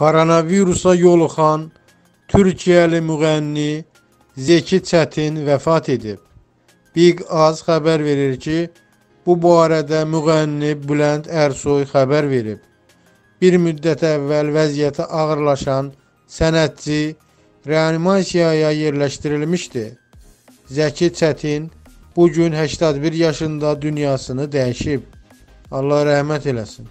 Koronavirusa yoluxan Türkiyəli müğənni Zeki Çətin vəfat edib. Big Az xəbər verir ki, bu barədə müğənni Bülent Ersoy xəbər verib. Bir müddət əvvəl vəziyyəti ağırlaşan sənətçi reanimasiyaya yerləşdirilmişdi. Zəki Çətin bu gün 81 yaşında dünyasını dəyişib. Allah rəhmət eləsin.